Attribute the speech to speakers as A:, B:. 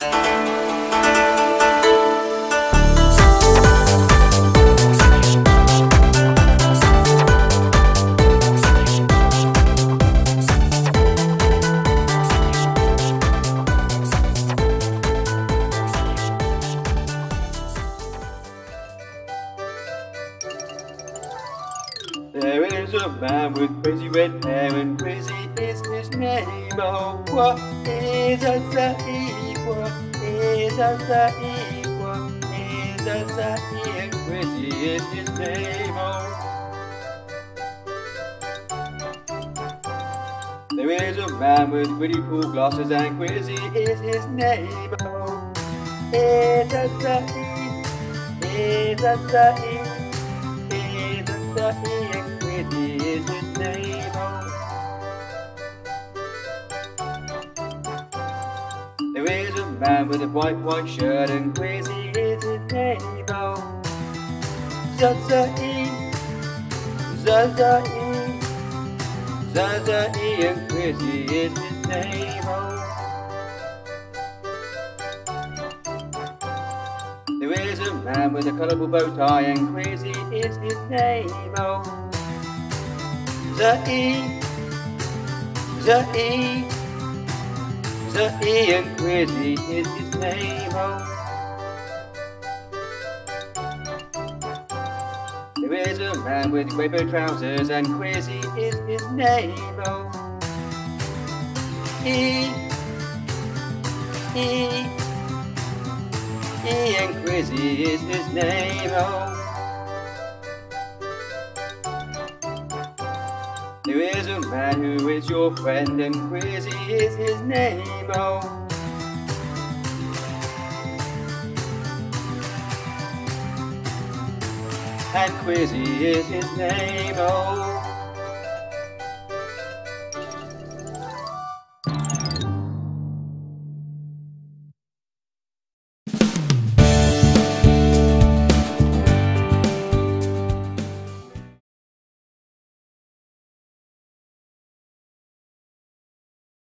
A: There is a man with crazy red hair and Quizzie is his name. Oh, what is a Zaid? Zaid? What is a Zaid? And Quizzie is his name. There is a man with pretty cool glasses and Quizzie is his name. Oh, Zaid? Is a Zaid? Is a Zaid? And Quizzie is his name. Man with a white, white shirt and Quizzie is his name. Oh, Zazae, Zazae, Zazae and Quizzie is his name. Oh, there is a man with a colourful bow tie and Quizzie is his name. Oh, Zae, Zae. Zae and Quizzie is his name. Oh. There is a man with rainbow trousers and Quizzie is his name. Oh. He, he, and Quizzie is his name. Oh. There is a man who is your friend and Quizzie is his name. Oh. And Quizzie is his name. Oh.